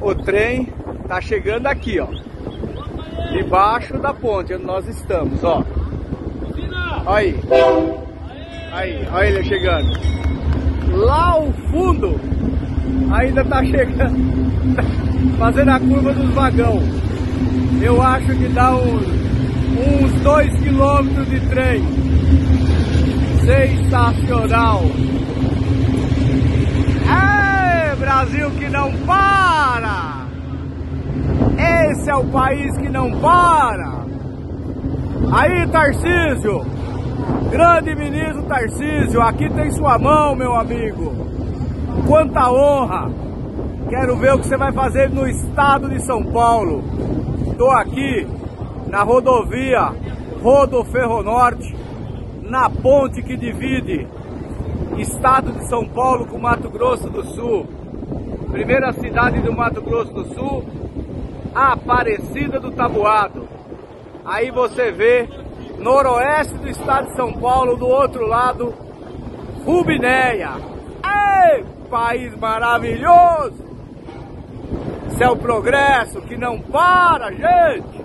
o trem tá chegando aqui, ó. Debaixo da ponte onde nós estamos, ó. Aí. Aí, olha ele chegando. Lá ao fundo ainda tá chegando, fazendo a curva dos vagão. Eu acho que dá uns, uns dois quilômetros de trem. Sensacional. É Que não para! Esse é o país que não para! Aí, Tarcísio! Grande ministro Tarcísio, aqui tem sua mão, meu amigo! Quanta honra! Quero ver o que você vai fazer no estado de São Paulo. Estou aqui na rodovia Rodo Ferro Norte, na ponte que divide estado de São Paulo com Mato Grosso do Sul. Primeira cidade do Mato Grosso do Sul, Aparecida do Tabuado. Aí você vê noroeste do estado de São Paulo, do outro lado, Rubinéia. Ei, país maravilhoso! Isso é o progresso que não para, gente!